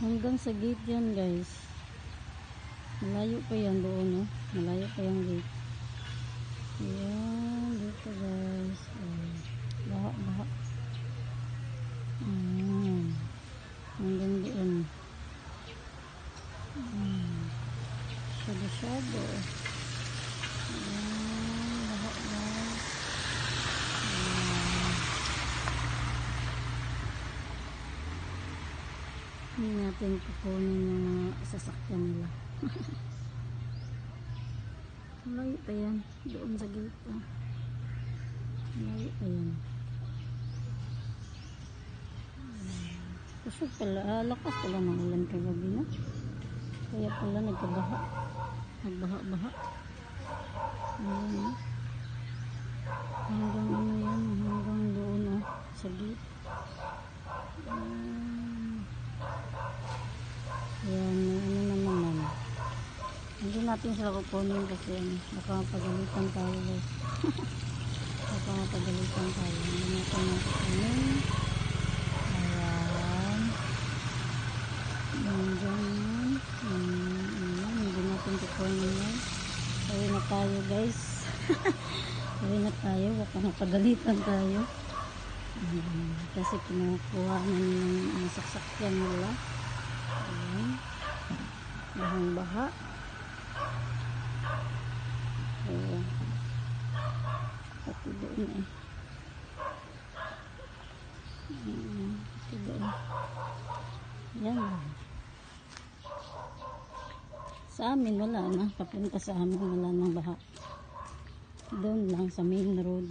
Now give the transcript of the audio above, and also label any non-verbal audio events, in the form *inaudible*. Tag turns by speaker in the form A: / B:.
A: Hanggang sa gate yan guys. Malayo pa yan doon no. Malayo pa yung gate. Ayan, dito guys. Ayan. Baha, baha. Ayan. Hanggang doon. Ayan. Shadow, shadow. Ayan, baha guys. Ayan. Hindi natin kukunin yung mga sasakyan nila. *laughs* Malayo pa yan. Doon sa gate pa. Malayo pa yan. Kasi pala, ah, lakas pala ng ulan kagabi na. Kaya pala nagkabaha. Nagbaha-baha. Ayan ah. Hanggang ano yan, hanggang doon ah, sa gate. Ayan. Ayan, may ano na naman. Hindi natin sila kukunin kasi baka mapagalitan tayo guys. *laughs* baka mapagalitan tayo. Hindi natin na kukunin. Ayan. Ayan dyan yan. Ayan. Hindi natin kukunin yan. Uwi na tayo guys. Uwi na tayo. Baka mapagalitan tayo. Ayan. Kasi kinukuha na yung mga sasakyan nila. Ayan. Bahang baha. Ayan. Pati doon eh. Ayan. Pati doon. Ayan. Sa amin wala na. Papunta sa amin wala nang baha. Doon lang sa main road.